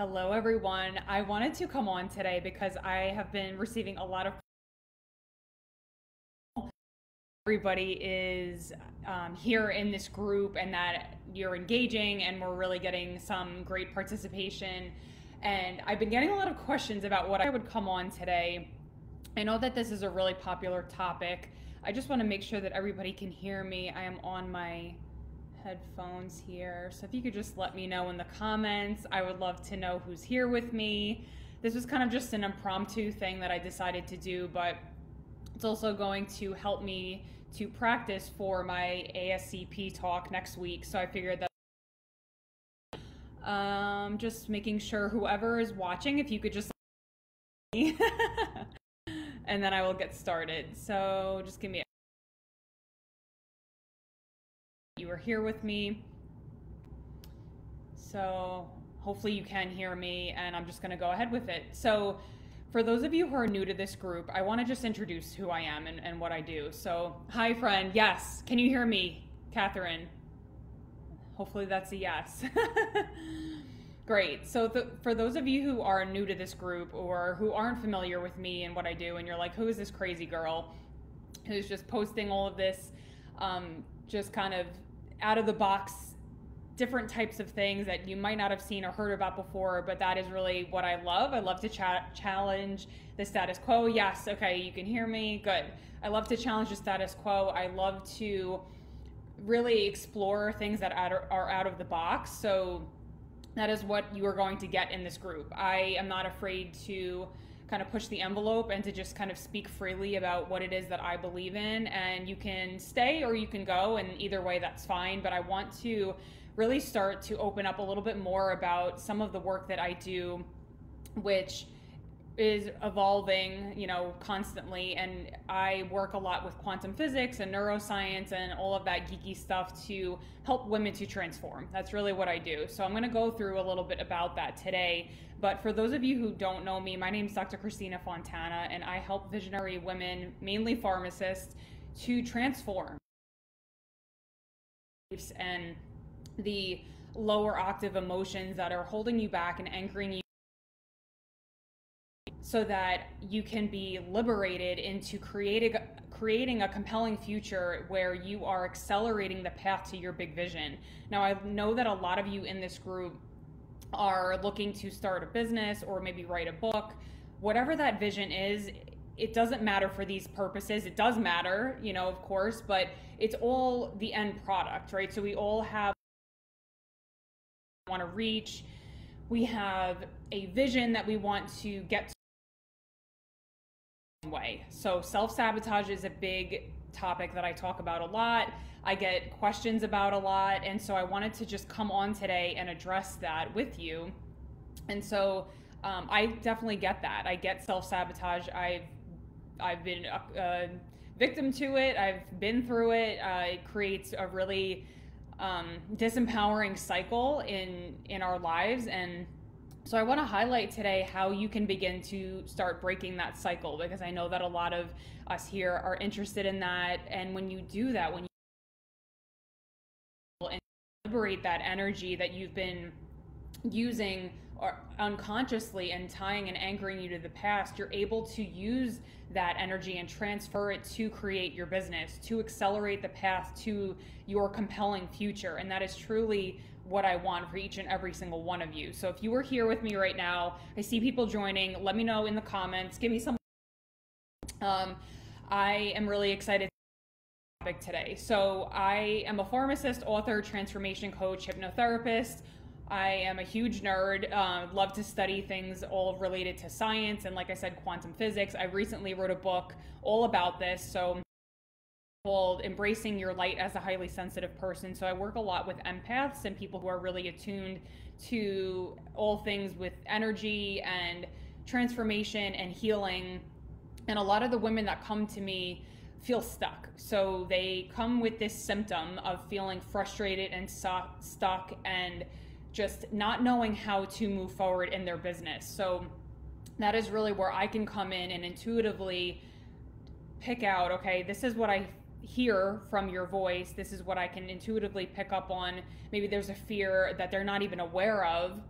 Hello, everyone. I wanted to come on today because I have been receiving a lot of. Everybody is um, here in this group and that you're engaging, and we're really getting some great participation. And I've been getting a lot of questions about what I would come on today. I know that this is a really popular topic. I just want to make sure that everybody can hear me. I am on my headphones here. So if you could just let me know in the comments, I would love to know who's here with me. This was kind of just an impromptu thing that I decided to do, but it's also going to help me to practice for my ASCP talk next week. So I figured that um, just making sure whoever is watching, if you could just and then I will get started. So just give me you are here with me. So hopefully you can hear me and I'm just going to go ahead with it. So for those of you who are new to this group, I want to just introduce who I am and, and what I do. So hi friend, yes. Can you hear me, Catherine? Hopefully that's a yes. Great. So for those of you who are new to this group or who aren't familiar with me and what I do, and you're like, who is this crazy girl who's just posting all of this, um, just kind of out of the box different types of things that you might not have seen or heard about before, but that is really what I love. I love to challenge the status quo. Yes, okay, you can hear me. Good. I love to challenge the status quo. I love to really explore things that are out of the box. So that is what you are going to get in this group. I am not afraid to kind of push the envelope and to just kind of speak freely about what it is that I believe in. And you can stay or you can go, and either way, that's fine. But I want to really start to open up a little bit more about some of the work that I do, which is evolving, you know, constantly. And I work a lot with quantum physics and neuroscience and all of that geeky stuff to help women to transform. That's really what I do. So I'm going to go through a little bit about that today. But for those of you who don't know me, my name is Dr. Christina Fontana, and I help visionary women, mainly pharmacists, to transform and the lower octave emotions that are holding you back and anchoring you so that you can be liberated into creating creating a compelling future where you are accelerating the path to your big vision. Now I know that a lot of you in this group are looking to start a business or maybe write a book, whatever that vision is, it doesn't matter for these purposes. It does matter, you know, of course, but it's all the end product, right? So we all have want to reach. We have a vision that we want to get way. So self-sabotage is a big topic that I talk about a lot. I get questions about a lot. And so I wanted to just come on today and address that with you. And so um, I definitely get that. I get self sabotage. I've, I've been a, a, victim to it, I've been through it. Uh, it creates a really um, disempowering cycle in, in our lives. And so I want to highlight today how you can begin to start breaking that cycle because I know that a lot of us here are interested in that. And when you do that, when you liberate that energy that you've been using or unconsciously and tying and anchoring you to the past, you're able to use that energy and transfer it to create your business, to accelerate the path to your compelling future. And that is truly what I want for each and every single one of you. So if you are here with me right now, I see people joining, let me know in the comments, give me some. Um, I am really excited topic today. So I am a pharmacist, author, transformation coach, hypnotherapist. I am a huge nerd, uh, love to study things all related to science and, like I said, quantum physics. I recently wrote a book all about this. So Embracing Your Light as a Highly Sensitive Person. So I work a lot with empaths and people who are really attuned to all things with energy and transformation and healing. And a lot of the women that come to me feel stuck. So they come with this symptom of feeling frustrated and stuck and just not knowing how to move forward in their business. So that is really where I can come in and intuitively pick out okay, this is what I hear from your voice. This is what I can intuitively pick up on. Maybe there's a fear that they're not even aware of.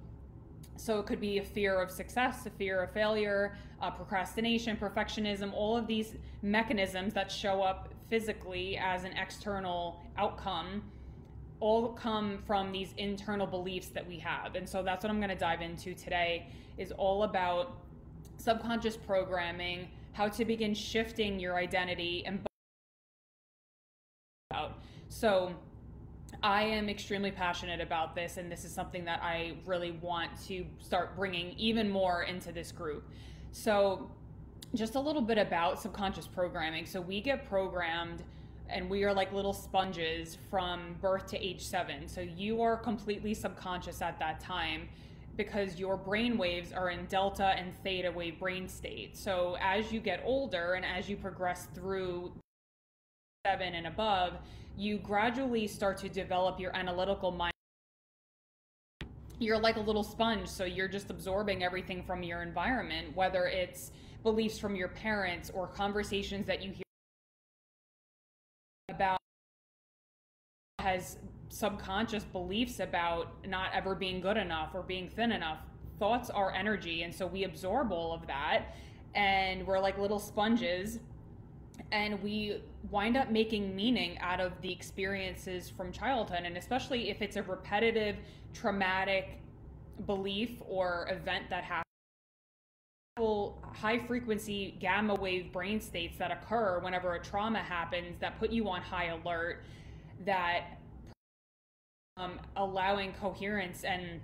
So it could be a fear of success, a fear of failure, uh, procrastination, perfectionism, all of these mechanisms that show up physically as an external outcome all come from these internal beliefs that we have. And so that's what I'm going to dive into today is all about subconscious programming, how to begin shifting your identity and out. So I am extremely passionate about this, and this is something that I really want to start bringing even more into this group. So, just a little bit about subconscious programming. So, we get programmed and we are like little sponges from birth to age seven. So, you are completely subconscious at that time because your brain waves are in delta and theta wave brain state. So, as you get older and as you progress through seven and above, you gradually start to develop your analytical mind. You're like a little sponge, so you're just absorbing everything from your environment, whether it's beliefs from your parents or conversations that you hear about has subconscious beliefs about not ever being good enough or being thin enough. Thoughts are energy, and so we absorb all of that, and we're like little sponges and we wind up making meaning out of the experiences from childhood and especially if it's a repetitive traumatic belief or event that happens. High frequency gamma wave brain states that occur whenever a trauma happens that put you on high alert that um, allowing coherence and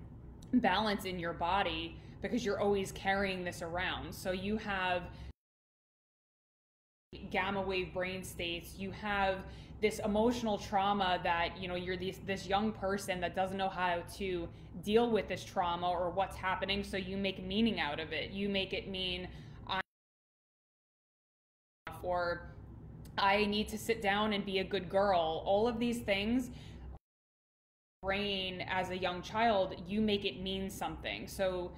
balance in your body because you're always carrying this around. So you have gamma wave brain states you have this emotional trauma that you know you're this this young person that doesn't know how to deal with this trauma or what's happening so you make meaning out of it. You make it mean i or i need to sit down and be a good girl. All of these things brain as a young child you make it mean something. So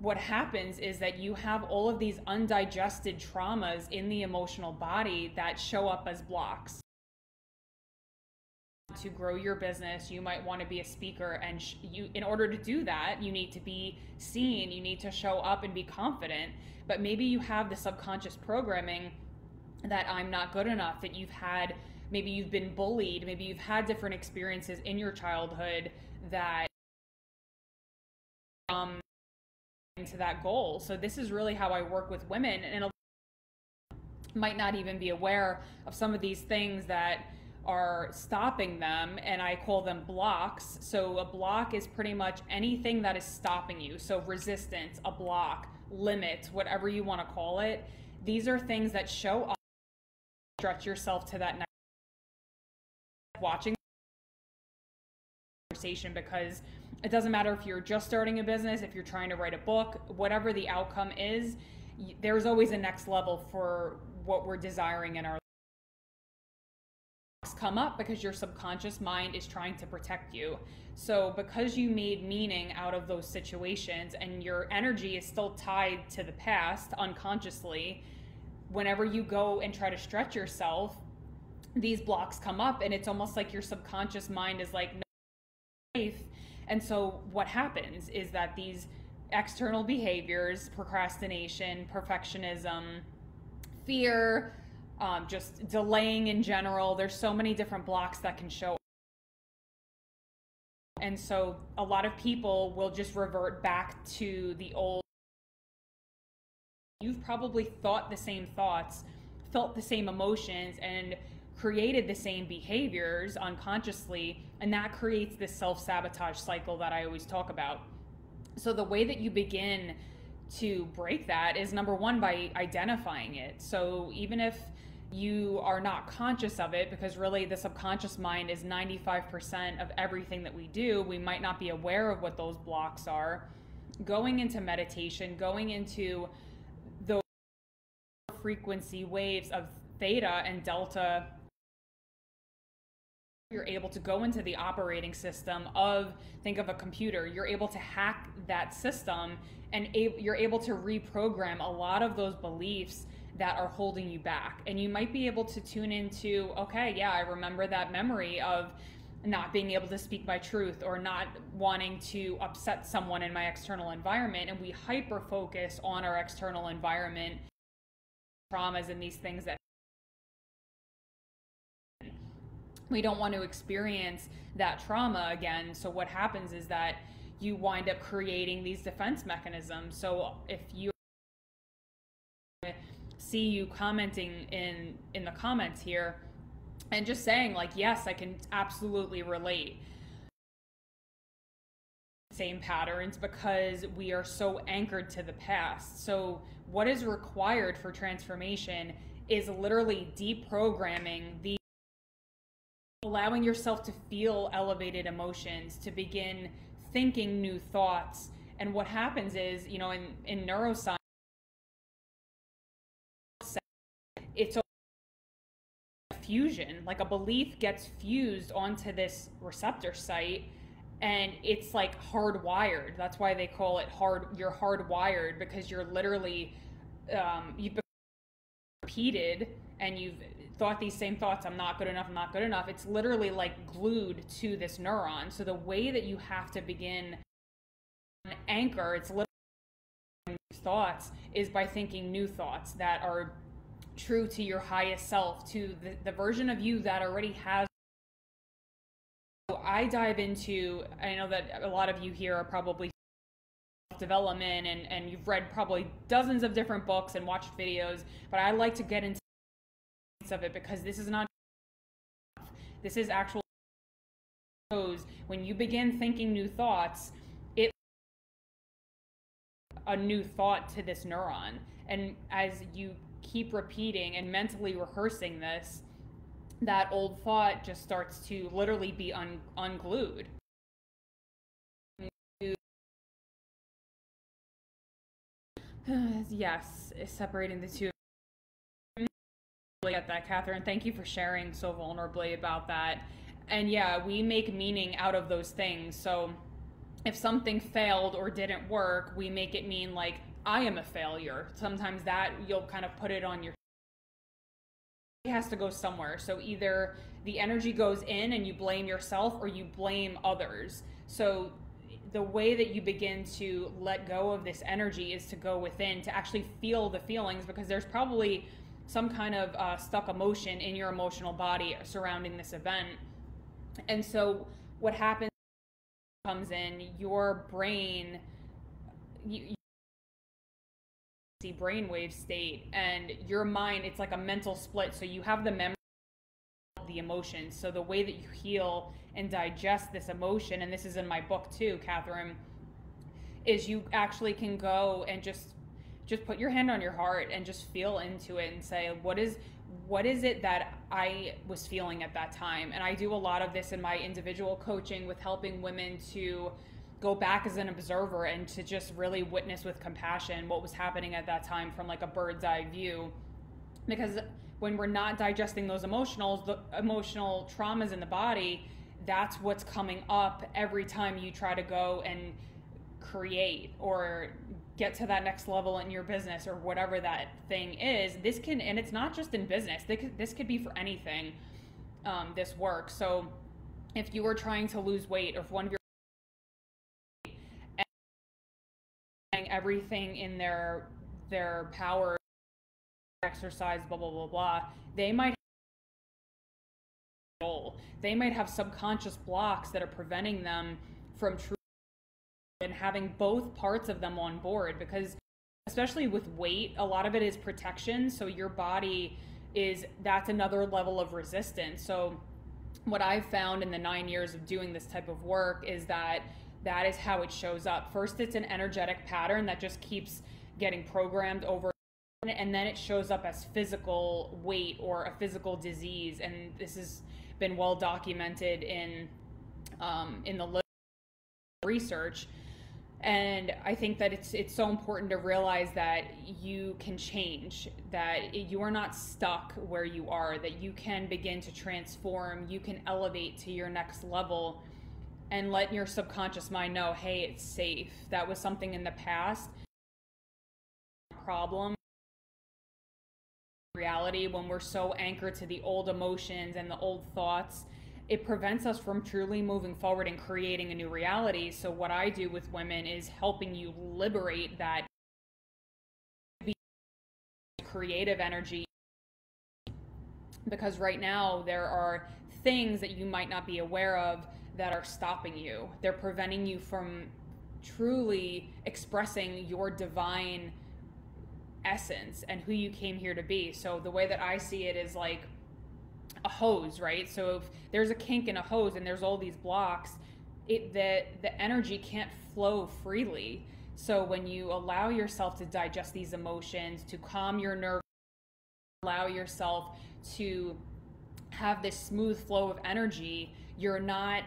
what happens is that you have all of these undigested traumas in the emotional body that show up as blocks. To grow your business, you might want to be a speaker, and sh- you, in order to do that, you need to be seen, you need to show up and be confident. But maybe you have the subconscious programming that I'm not good enough, that you've had, maybe you've been bullied, maybe you've had different experiences in your childhood that um, to that goal. So this is really how I work with women and might not even be aware of some of these things that are stopping them and I call them blocks. So a block is pretty much anything that is stopping you. So resistance, a block, limit, whatever you want to call it. These are things that show up stretch yourself to that next watching conversation because it doesn't matter if you're just starting a business, if you're trying to write a book, whatever the outcome is, there's always a next level for what we're desiring in our come up because your subconscious mind is trying to protect you. So because you made meaning out of those situations and your energy is still tied to the past unconsciously, whenever you go and try to stretch yourself, these blocks come up and it's almost like your subconscious mind is like no and so what happens is that these external behaviors, procrastination, perfectionism, fear, um, just delaying in general, there's so many different blocks that can show. And so a lot of people will just revert back to the old. You've probably thought the same thoughts, felt the same emotions, and created the same behaviors unconsciously, and that creates this self sabotage cycle that I always talk about. So, the way that you begin to break that is number one, by identifying it. So, even if you are not conscious of it, because really the subconscious mind is 95% of everything that we do, we might not be aware of what those blocks are. Going into meditation, going into those frequency waves of theta and delta you're able to go into the operating system of think of a computer you're able to hack that system and you're able to reprogram a lot of those beliefs that are holding you back. And you might be able to tune into okay yeah i remember that memory of not being able to speak my truth or not wanting to upset someone in my external environment. And we hyper focus on our external environment traumas and these things that we don't want to experience that trauma again. So what happens is that you wind up creating these defense mechanisms. So if you see you commenting in in the comments here and just saying like yes i can absolutely relate. Same patterns because we are so anchored to the past. So what is required for transformation is literally deprogramming the allowing yourself to feel elevated emotions to begin thinking new thoughts. And what happens is you know in in neuroscience it's a fusion like a belief gets fused onto this receptor site and it's like hardwired. That's why they call it hard you're hardwired because you're literally um, you've repeated and you've thought these same thoughts i'm not good enough i'm not good enough it's literally like glued to this neuron so the way that you have to begin an anchor it's literally thoughts is by thinking new thoughts that are true to your highest self, to the, the version of you that already has. I dive into, I know that a lot of you here are probably development and, and you've read probably dozens of different books and watched videos, but I like to get into of it because this is not this is actual when you begin thinking new thoughts it a new thought to this neuron and as you keep repeating and mentally rehearsing this, that old thought just starts to literally be un- unglued. yes, separating the two. Get that, Catherine. Thank you for sharing so vulnerably about that. And yeah, we make meaning out of those things. So if something failed or didn't work, we make it mean like I am a failure. Sometimes that you'll kind of put it on your it has to go somewhere. So either the energy goes in and you blame yourself or you blame others. So the way that you begin to let go of this energy is to go within to actually feel the feelings because there's probably some kind of uh, stuck emotion in your emotional body surrounding this event. And so what happens comes in your brain you, see brainwave state and your mind it's like a mental split so you have the memory the emotions so the way that you heal and digest this emotion and this is in my book too catherine is you actually can go and just just put your hand on your heart and just feel into it and say what is what is it that i was feeling at that time? And i do a lot of this in my individual coaching with helping women to go back as an observer and to just really witness with compassion what was happening at that time from like a bird's eye view. Because when we're not digesting those emotionals the emotional traumas in the body that's what's coming up every time you try to go and create or get to that next level in your business or whatever that thing is this can and it's not just in business this could, this could be for anything um, this work. So if you were trying to lose weight or if one of your everything in their their power exercise blah blah blah blah they might they might have subconscious blocks that are preventing them from true and having both parts of them on board because especially with weight a lot of it is protection. So your body is that's another level of resistance. So what i've found in the nine years of doing this type of work is that that is how it shows up. First, it's an energetic pattern that just keeps getting programmed over and then it shows up as physical weight or a physical disease. And this has been well documented in um, in the research and i think that it's it's so important to realize that you can change that you are not stuck where you are that you can begin to transform you can elevate to your next level and let your subconscious mind know, hey, it's safe. That was something in the past. Problem. Reality, when we're so anchored to the old emotions and the old thoughts, it prevents us from truly moving forward and creating a new reality. So, what I do with women is helping you liberate that creative energy. Because right now, there are things that you might not be aware of that are stopping you. They're preventing you from truly expressing your divine essence and who you came here to be. So, the way that I see it is like, a hose, right? So if there's a kink in a hose and there's all these blocks, it the the energy can't flow freely. So when you allow yourself to digest these emotions, to calm your nerves, allow yourself to have this smooth flow of energy, you're not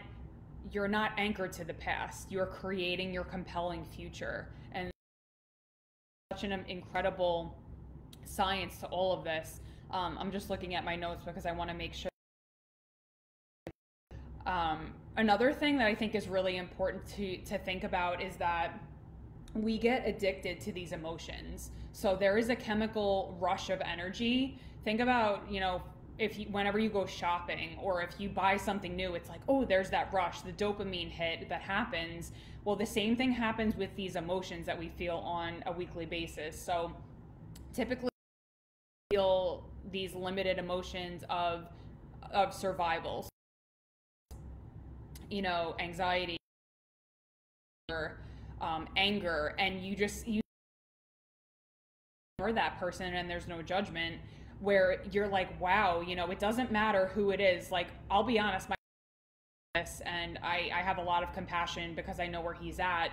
you're not anchored to the past. You're creating your compelling future. And such an incredible science to all of this. Um, I'm just looking at my notes because I want to make sure. Um, another thing that I think is really important to, to think about is that we get addicted to these emotions. So there is a chemical rush of energy. Think about, you know, if you, whenever you go shopping or if you buy something new, it's like, oh, there's that rush, the dopamine hit that happens. Well, the same thing happens with these emotions that we feel on a weekly basis. So typically, feel these limited emotions of of survival. You know anxiety or um, anger and you just you ignore that person and there's no judgment where you're like wow you know it doesn't matter who it is. Like i'll be honest my and I, I have a lot of compassion because i know where he's at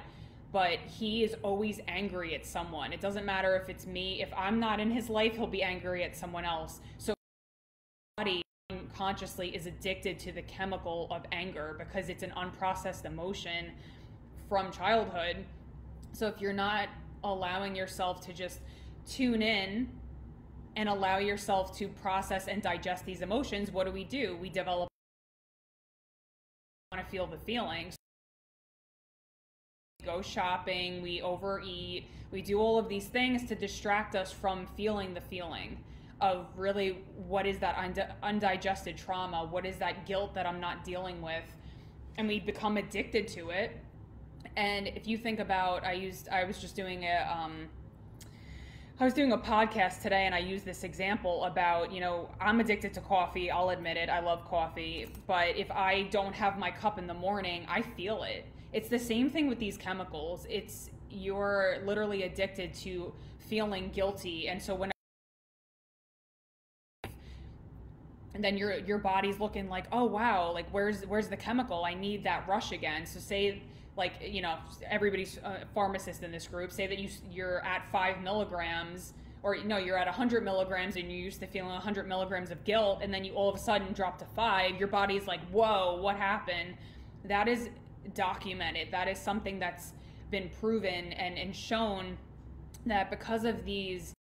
but he is always angry at someone. It doesn't matter if it's me. If I'm not in his life, he'll be angry at someone else. So body consciously is addicted to the chemical of anger because it's an unprocessed emotion from childhood. So if you're not allowing yourself to just tune in and allow yourself to process and digest these emotions, what do we do? We develop want to feel the feelings go shopping, we overeat, we do all of these things to distract us from feeling the feeling of really what is that undigested trauma? What is that guilt that I'm not dealing with? And we become addicted to it. And if you think about, I used, I was just doing a, um, I was doing a podcast today and I used this example about, you know, I'm addicted to coffee. I'll admit it. I love coffee. But if I don't have my cup in the morning, I feel it it's the same thing with these chemicals. It's you're literally addicted to feeling guilty, and so when and then your your body's looking like, oh wow, like where's where's the chemical? I need that rush again. So say like you know everybody's a pharmacist in this group. Say that you you're at five milligrams or no, you're at 100 milligrams and you're used to feeling 100 milligrams of guilt, and then you all of a sudden drop to five, your body's like, whoa, what happened? That is documented. That is something that's been proven and, and shown that because of these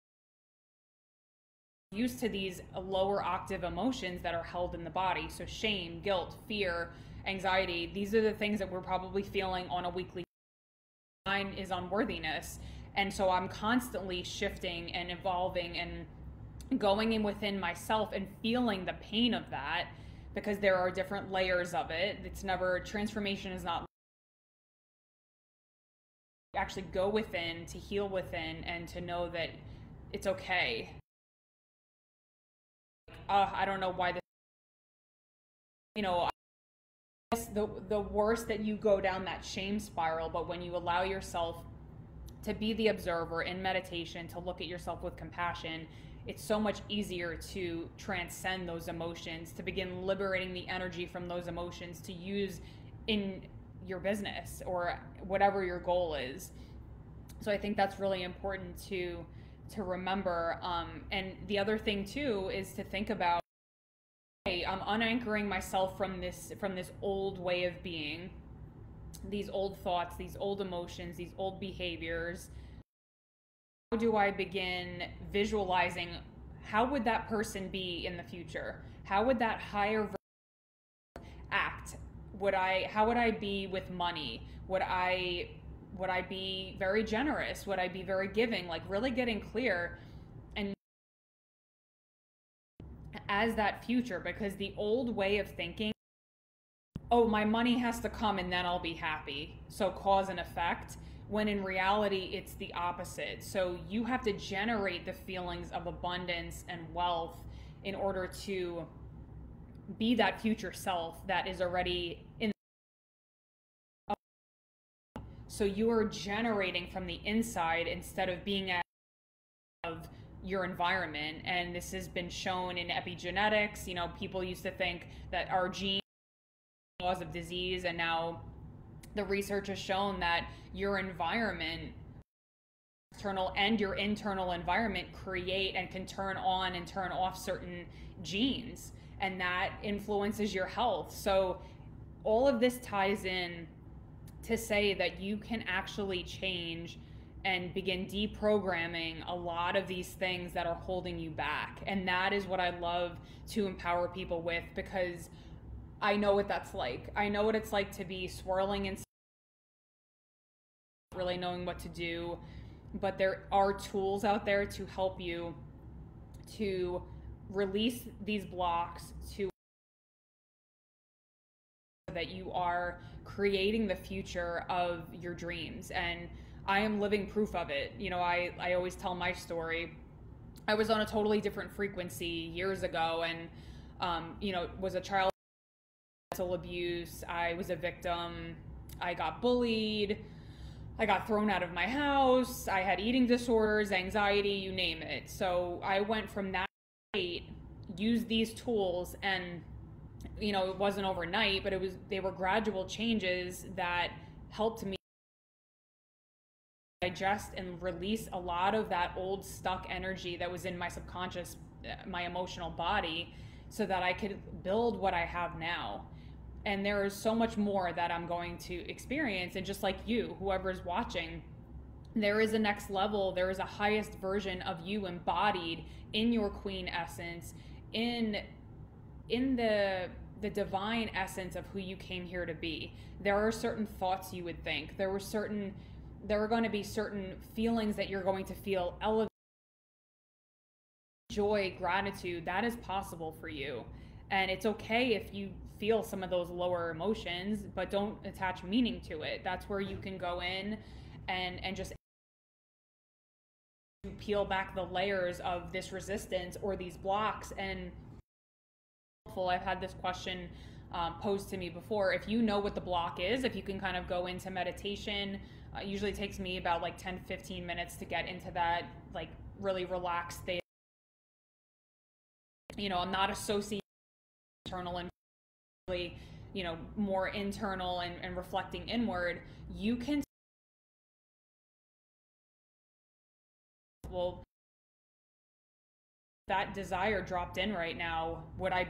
used to these lower octave emotions that are held in the body so shame guilt fear anxiety these are the things that we're probably feeling on a weekly mine is unworthiness and so i'm constantly shifting and evolving and going in within myself and feeling the pain of that because there are different layers of it. It's never transformation is not actually go within to heal within and to know that it's okay. Uh, I don't know why this. You know, the the worse that you go down that shame spiral, but when you allow yourself to be the observer in meditation, to look at yourself with compassion it's so much easier to transcend those emotions, to begin liberating the energy from those emotions to use in your business or whatever your goal is. So I think that's really important to to remember. Um, and the other thing too is to think about, hey, I'm unanchoring myself from this from this old way of being, these old thoughts, these old emotions, these old behaviors how do I begin visualizing how would that person be in the future? How would that higher act? Would I how would I be with money? Would I would I be very generous? Would I be very giving? Like really getting clear and as that future because the old way of thinking oh, my money has to come and then I'll be happy. So cause and effect. When in reality, it's the opposite. So you have to generate the feelings of abundance and wealth in order to be that future self that is already in. So you are generating from the inside instead of being at of your environment. And this has been shown in epigenetics. You know, people used to think that our genes cause of disease, and now the research has shown that your environment external and your internal environment create and can turn on and turn off certain genes and that influences your health so all of this ties in to say that you can actually change and begin deprogramming a lot of these things that are holding you back. And that is what I love to empower people with because I know what that's like. I know what it's like to be swirling and really knowing what to do, but there are tools out there to help you to release these blocks to that you are creating the future of your dreams and I am living proof of it. You know, I, I always tell my story. I was on a totally different frequency years ago and, um, you know, was a child mental abuse. I was a victim. I got bullied. I got thrown out of my house. I had eating disorders, anxiety, you name it. So I went from that state, used these tools, and, you know, it wasn't overnight, but it was, they were gradual changes that helped me digest and release a lot of that old stuck energy that was in my subconscious, uh, my emotional body, so that I could build what I have now. And there is so much more that I'm going to experience. And just like you, whoever's watching, there is a next level, there is a highest version of you embodied in your queen essence, in in the the divine essence of who you came here to be. There are certain thoughts you would think. There were certain there are going to be certain feelings that you're going to feel elevated joy gratitude that is possible for you and it's okay if you feel some of those lower emotions but don't attach meaning to it. That's where you can go in and and just peel back the layers of this resistance or these blocks. And i've had this question um, posed to me before. If you know what the block is if you can kind of go into meditation uh, usually takes me about like 10 15 minutes to get into that like really relaxed state. You know, I'm not associating internal and you know, more internal and, and reflecting inward. You can well that desire dropped in right now would i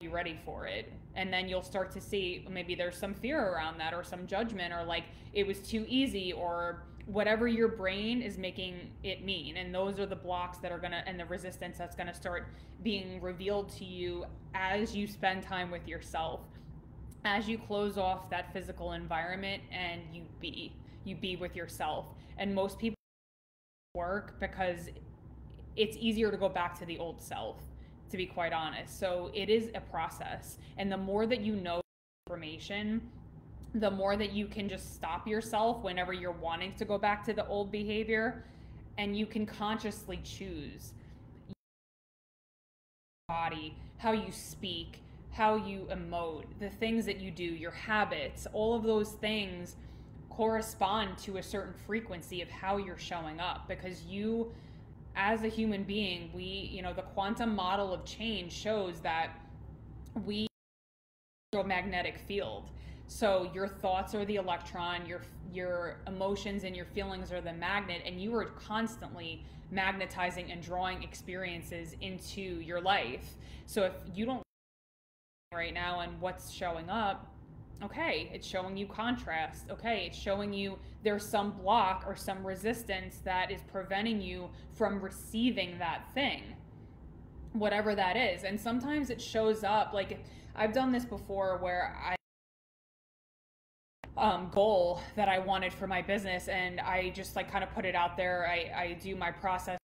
be ready for it and then you'll start to see maybe there's some fear around that or some judgment or like it was too easy or whatever your brain is making it mean and those are the blocks that are going to and the resistance that's going to start being revealed to you as you spend time with yourself as you close off that physical environment and you be you be with yourself and most people work because it's easier to go back to the old self to be quite honest. So it is a process. And the more that you know information, the more that you can just stop yourself whenever you're wanting to go back to the old behavior and you can consciously choose body, how you speak, how you emote, the things that you do, your habits, all of those things correspond to a certain frequency of how you're showing up because you as a human being, we, you know, the quantum model of change shows that we a magnetic field. So your thoughts are the electron, your your emotions and your feelings are the magnet, and you are constantly magnetizing and drawing experiences into your life. So if you don't right now and what's showing up, okay, it's showing you contrast. Okay, it's showing you there's some block or some resistance that is preventing you from receiving that thing, whatever that is. And sometimes it shows up like I've done this before where I um, goal that I wanted for my business and I just like kind of put it out there. I, I do my process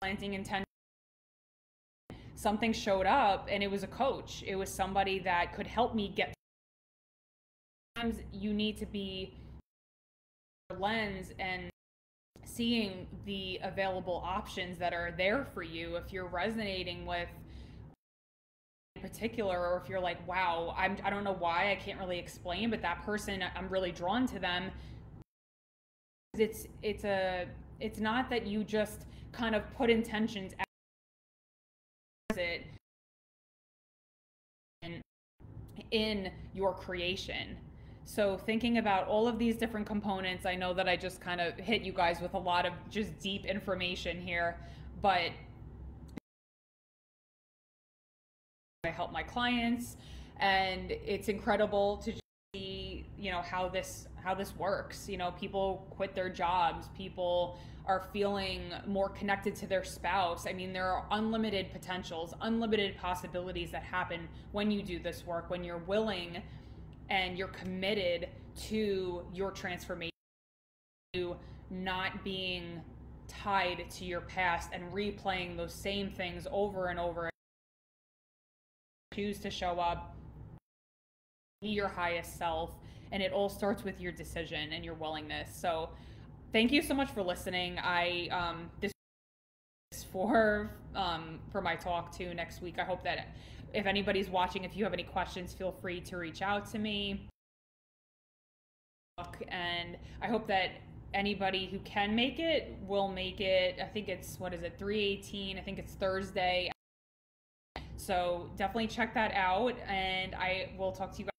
planting intention something showed up and it was a coach. It was somebody that could help me get sometimes you need to be lens and seeing the available options that are there for you if you're resonating with particular or if you're like wow I'm, i don't know why i can't really explain but that person i'm really drawn to them. It's it's a it's not that you just kind of put intentions it in, in your creation. So thinking about all of these different components, I know that I just kind of hit you guys with a lot of just deep information here, but I help my clients and it's incredible to see, you know, how this how this works. You know, people quit their jobs, people are feeling more connected to their spouse. I mean, there are unlimited potentials, unlimited possibilities that happen when you do this work, when you're willing and you're committed to your transformation, to not being tied to your past and replaying those same things over and over. Choose to show up, be your highest self, and it all starts with your decision and your willingness. So, thank you so much for listening. I um, this for um, for my talk too next week. I hope that if anybody's watching, if you have any questions, feel free to reach out to me. And I hope that anybody who can make it will make it. I think it's what is it, 318? I think it's Thursday. So definitely check that out, and I will talk to you guys.